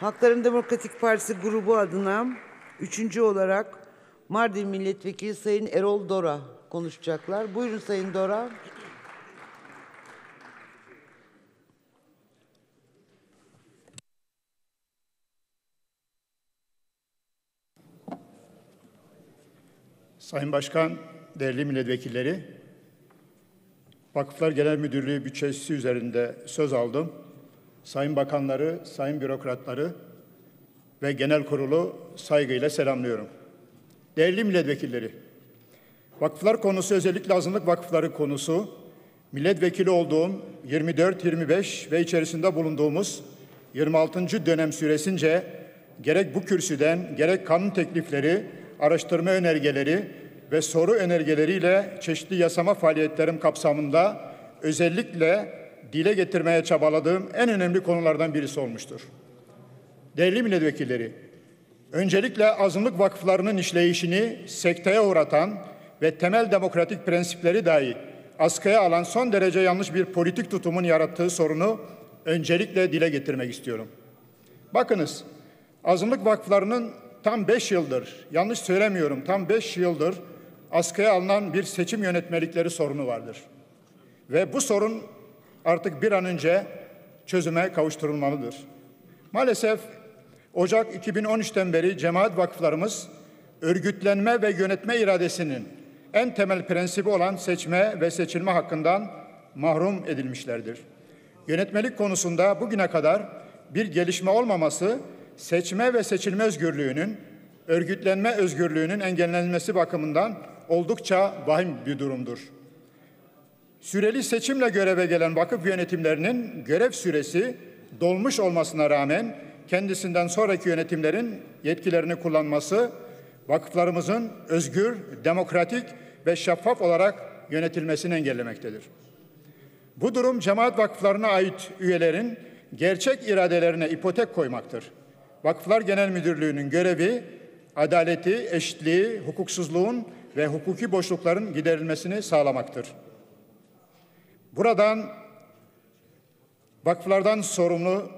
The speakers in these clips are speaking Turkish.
Hakların Demokratik Partisi grubu adına üçüncü olarak Mardin Milletvekili Sayın Erol Dora konuşacaklar. Buyurun Sayın Dora. Sayın Başkan, değerli milletvekilleri, Vakıflar Genel Müdürlüğü bütçesi üzerinde söz aldım. Sayın bakanları, sayın bürokratları ve genel kurulu saygıyla selamlıyorum. Değerli milletvekilleri, vakıflar konusu özellikle azınlık vakıfları konusu, milletvekili olduğum 24-25 ve içerisinde bulunduğumuz 26. dönem süresince gerek bu kürsüden gerek kanun teklifleri, araştırma önergeleri ve soru önergeleriyle çeşitli yasama faaliyetlerim kapsamında özellikle dile getirmeye çabaladığım en önemli konulardan birisi olmuştur. Değerli milletvekilleri, öncelikle azınlık vakıflarının işleyişini sekteye uğratan ve temel demokratik prensipleri dahi askıya alan son derece yanlış bir politik tutumun yarattığı sorunu öncelikle dile getirmek istiyorum. Bakınız, azınlık vakıflarının tam beş yıldır, yanlış söylemiyorum, tam beş yıldır askıya alınan bir seçim yönetmelikleri sorunu vardır. Ve bu sorun artık bir an önce çözüme kavuşturulmalıdır. Maalesef Ocak 2013'ten beri cemaat vakıflarımız örgütlenme ve yönetme iradesinin en temel prensibi olan seçme ve seçilme hakkından mahrum edilmişlerdir. Yönetmelik konusunda bugüne kadar bir gelişme olmaması seçme ve seçilme özgürlüğünün, örgütlenme özgürlüğünün engellenmesi bakımından oldukça vahim bir durumdur. Süreli seçimle göreve gelen vakıf yönetimlerinin görev süresi dolmuş olmasına rağmen kendisinden sonraki yönetimlerin yetkilerini kullanması vakıflarımızın özgür, demokratik ve şeffaf olarak yönetilmesini engellemektedir. Bu durum cemaat vakıflarına ait üyelerin gerçek iradelerine ipotek koymaktır. Vakıflar Genel Müdürlüğü'nün görevi adaleti, eşitliği, hukuksuzluğun ve hukuki boşlukların giderilmesini sağlamaktır. Buradan vakıflardan sorumlu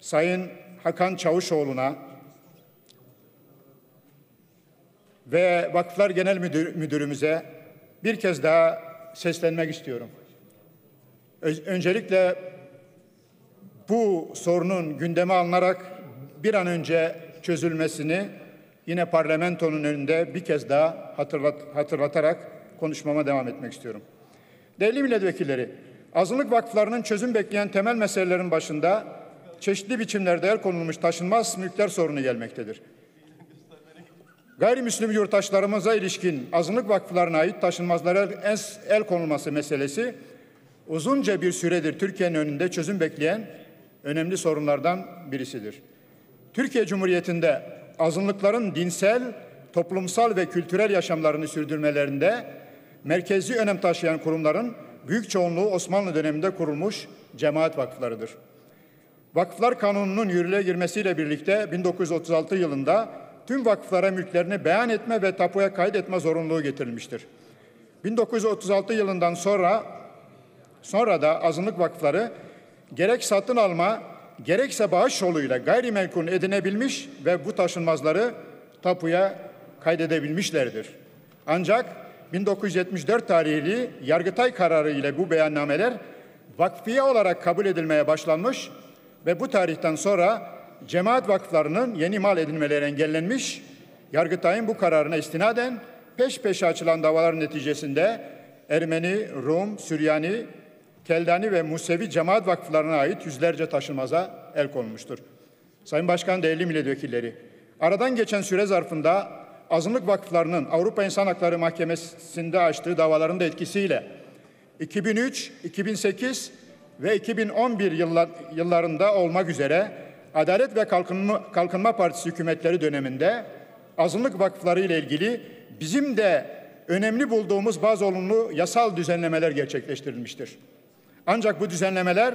Sayın Hakan Çavuşoğlu'na ve Vakıflar Genel Müdür, Müdürümüze bir kez daha seslenmek istiyorum. Öncelikle bu sorunun gündeme alınarak bir an önce çözülmesini yine parlamentonun önünde bir kez daha hatırlat, hatırlatarak konuşmama devam etmek istiyorum. Değerli milletvekilleri, azınlık vakıflarının çözüm bekleyen temel meselelerin başında çeşitli biçimlerde el konulmuş taşınmaz mülkler sorunu gelmektedir. Gayrimüslim yurttaşlarımıza ilişkin azınlık vakıflarına ait taşınmazlara el konulması meselesi uzunca bir süredir Türkiye'nin önünde çözüm bekleyen önemli sorunlardan birisidir. Türkiye Cumhuriyeti'nde azınlıkların dinsel, toplumsal ve kültürel yaşamlarını sürdürmelerinde merkezi önem taşıyan kurumların büyük çoğunluğu Osmanlı döneminde kurulmuş cemaat vakıflarıdır. Vakıflar Kanunu'nun yürürlüğe girmesiyle birlikte 1936 yılında tüm vakıflara mülklerini beyan etme ve tapuya kaydetme zorunluluğu getirilmiştir. 1936 yılından sonra sonra da azınlık vakıfları gerek satın alma gerekse bağış yoluyla gayrimenkul edinebilmiş ve bu taşınmazları tapuya kaydedebilmişlerdir. Ancak 1974 tarihli Yargıtay kararı ile bu beyannameler vakfiye olarak kabul edilmeye başlanmış ve bu tarihten sonra cemaat vakıflarının yeni mal edinmeleri engellenmiş. Yargıtay'ın bu kararına istinaden peş peşe açılan davaların neticesinde Ermeni, Rum, Süryani, Keldani ve Musevi cemaat vakıflarına ait yüzlerce taşınmaza el konmuştur. Sayın Başkan, değerli milletvekilleri, aradan geçen süre zarfında azınlık vakıflarının Avrupa İnsan Hakları Mahkemesi'nde açtığı davaların da etkisiyle 2003, 2008 ve 2011 yıllar, yıllarında olmak üzere Adalet ve Kalkınma, Kalkınma Partisi hükümetleri döneminde azınlık vakıfları ile ilgili bizim de önemli bulduğumuz bazı olumlu yasal düzenlemeler gerçekleştirilmiştir. Ancak bu düzenlemeler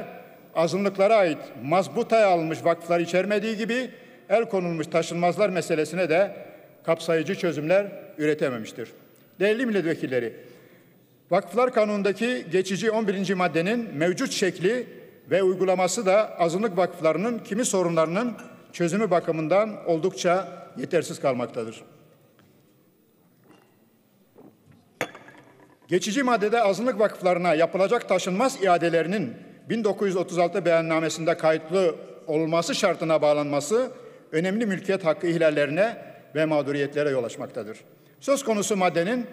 azınlıklara ait mazbutaya alınmış vakıflar içermediği gibi el konulmuş taşınmazlar meselesine de kapsayıcı çözümler üretememiştir. Değerli milletvekilleri, Vakıflar Kanunu'ndaki geçici 11. maddenin mevcut şekli ve uygulaması da azınlık vakıflarının kimi sorunlarının çözümü bakımından oldukça yetersiz kalmaktadır. Geçici maddede azınlık vakıflarına yapılacak taşınmaz iadelerinin 1936 beyannamesinde kayıtlı olması şartına bağlanması önemli mülkiyet hakkı ihlallerine ve mağduriyetlere yol açmaktadır. Söz konusu maddenin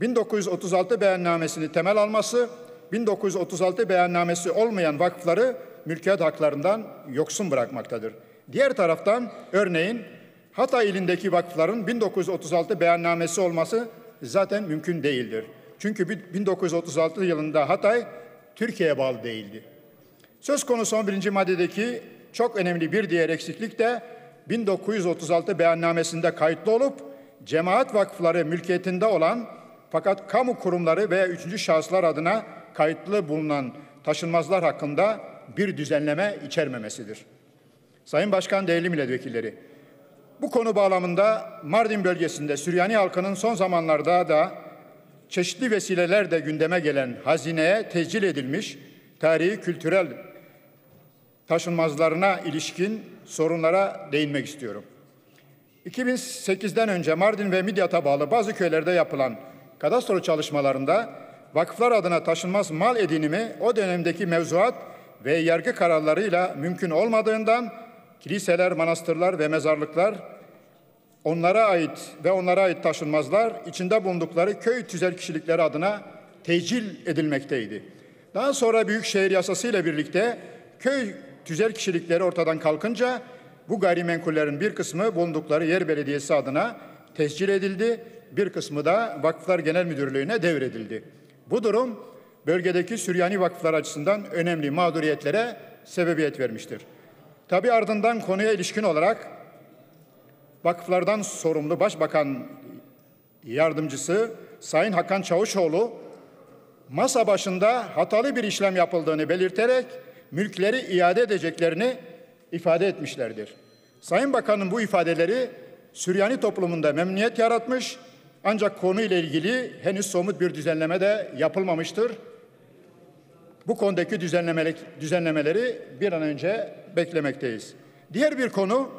1936 beyannamesini temel alması, 1936 beyannamesi olmayan vakıfları mülkiyet haklarından yoksun bırakmaktadır. Diğer taraftan örneğin Hatay ilindeki vakıfların 1936 beyannamesi olması zaten mümkün değildir. Çünkü 1936 yılında Hatay Türkiye'ye bağlı değildi. Söz konusu 11. maddedeki çok önemli bir diğer eksiklik de 1936 beyannamesinde kayıtlı olup cemaat vakıfları mülkiyetinde olan fakat kamu kurumları veya üçüncü şahıslar adına kayıtlı bulunan taşınmazlar hakkında bir düzenleme içermemesidir. Sayın Başkan, değerli milletvekilleri, bu konu bağlamında Mardin bölgesinde Süryani halkının son zamanlarda da çeşitli vesilelerle gündeme gelen hazineye tecil edilmiş tarihi kültürel taşınmazlarına ilişkin sorunlara değinmek istiyorum. 2008'den önce Mardin ve Midyat'a bağlı bazı köylerde yapılan kadastro çalışmalarında vakıflar adına taşınmaz mal edinimi o dönemdeki mevzuat ve yargı kararlarıyla mümkün olmadığından kiliseler, manastırlar ve mezarlıklar onlara ait ve onlara ait taşınmazlar içinde bulundukları köy tüzel kişilikleri adına tecil edilmekteydi. Daha sonra Büyükşehir Yasası ile birlikte köy tüzel kişilikleri ortadan kalkınca bu gayrimenkullerin bir kısmı bulundukları yer belediyesi adına tescil edildi, bir kısmı da Vakıflar Genel Müdürlüğü'ne devredildi. Bu durum bölgedeki Süryani vakıflar açısından önemli mağduriyetlere sebebiyet vermiştir. Tabi ardından konuya ilişkin olarak vakıflardan sorumlu Başbakan Yardımcısı Sayın Hakan Çavuşoğlu masa başında hatalı bir işlem yapıldığını belirterek mülkleri iade edeceklerini ifade etmişlerdir. Sayın Bakan'ın bu ifadeleri Süryani toplumunda memnuniyet yaratmış ancak konuyla ilgili henüz somut bir düzenleme de yapılmamıştır. Bu konudaki düzenlemeleri bir an önce beklemekteyiz. Diğer bir konu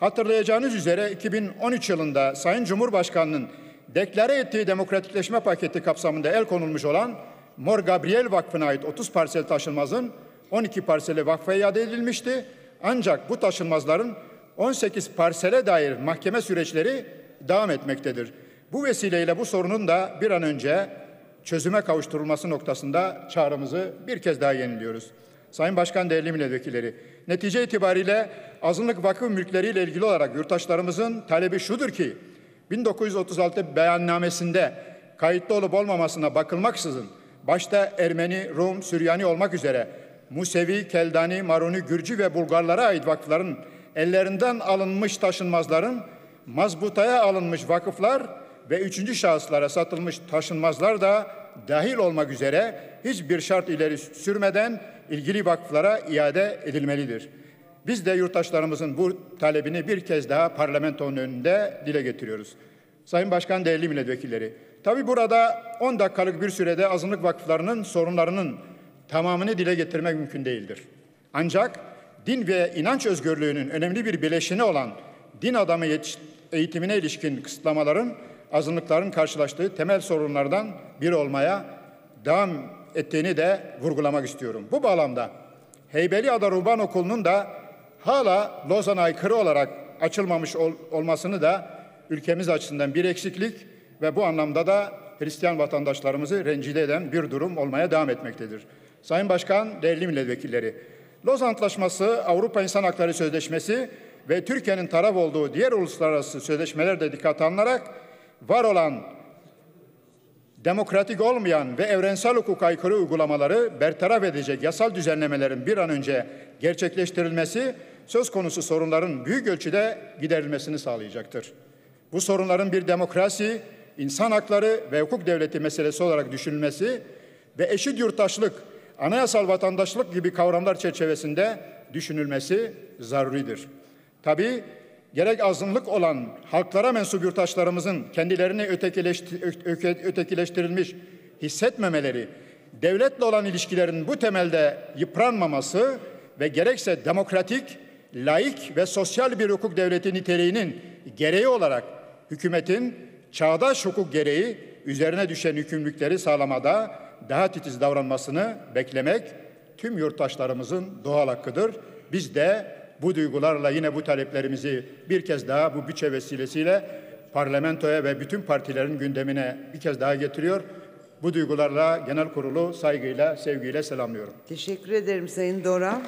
hatırlayacağınız üzere 2013 yılında Sayın Cumhurbaşkanı'nın deklare ettiği demokratikleşme paketi kapsamında el konulmuş olan Mor Gabriel Vakfı'na ait 30 parsel taşınmazın 12 parseli vakfa iade edilmişti. Ancak bu taşınmazların 18 parsele dair mahkeme süreçleri devam etmektedir. Bu vesileyle bu sorunun da bir an önce çözüme kavuşturulması noktasında çağrımızı bir kez daha yeniliyoruz. Sayın Başkan, değerli milletvekilleri, netice itibariyle azınlık vakıf mülkleriyle ilgili olarak yurttaşlarımızın talebi şudur ki, 1936 beyannamesinde kayıtlı olup olmamasına bakılmaksızın, başta Ermeni, Rum, Süryani olmak üzere Musevi, Keldani, Maruni, Gürcü ve Bulgarlara ait vakıfların ellerinden alınmış taşınmazların mazbutaya alınmış vakıflar ve üçüncü şahıslara satılmış taşınmazlar da dahil olmak üzere hiçbir şart ileri sürmeden ilgili vakıflara iade edilmelidir. Biz de yurttaşlarımızın bu talebini bir kez daha parlamentonun önünde dile getiriyoruz. Sayın Başkan, değerli milletvekilleri, tabi burada 10 dakikalık bir sürede azınlık vakıflarının sorunlarının tamamını dile getirmek mümkün değildir. Ancak din ve inanç özgürlüğünün önemli bir bileşeni olan din adamı eğitimine ilişkin kısıtlamaların azınlıkların karşılaştığı temel sorunlardan biri olmaya devam ettiğini de vurgulamak istiyorum. Bu bağlamda Heybeliada Ruhban Okulu'nun da hala Lozan'a aykırı olarak açılmamış ol, olmasını da ülkemiz açısından bir eksiklik ve bu anlamda da Hristiyan vatandaşlarımızı rencide eden bir durum olmaya devam etmektedir. Sayın Başkan, değerli milletvekilleri, Loz Antlaşması, Avrupa İnsan Hakları Sözleşmesi ve Türkiye'nin taraf olduğu diğer uluslararası sözleşmeler de dikkate alınarak var olan demokratik olmayan ve evrensel hukuk aykırı uygulamaları bertaraf edecek yasal düzenlemelerin bir an önce gerçekleştirilmesi söz konusu sorunların büyük ölçüde giderilmesini sağlayacaktır. Bu sorunların bir demokrasi, insan hakları ve hukuk devleti meselesi olarak düşünülmesi ve eşit yurttaşlık, anayasal vatandaşlık gibi kavramlar çerçevesinde düşünülmesi zaruridir. Tabii gerek azınlık olan halklara mensup yurttaşlarımızın kendilerini ötekileştirilmiş hissetmemeleri, devletle olan ilişkilerin bu temelde yıpranmaması ve gerekse demokratik, laik ve sosyal bir hukuk devleti niteliğinin gereği olarak hükümetin çağdaş hukuk gereği üzerine düşen yükümlülükleri sağlamada daha titiz davranmasını beklemek tüm yurttaşlarımızın doğal hakkıdır. Biz de bu duygularla yine bu taleplerimizi bir kez daha bu bütçe vesilesiyle parlamentoya ve bütün partilerin gündemine bir kez daha getiriyor. Bu duygularla genel kurulu saygıyla, sevgiyle selamlıyorum. Teşekkür ederim Sayın Dora.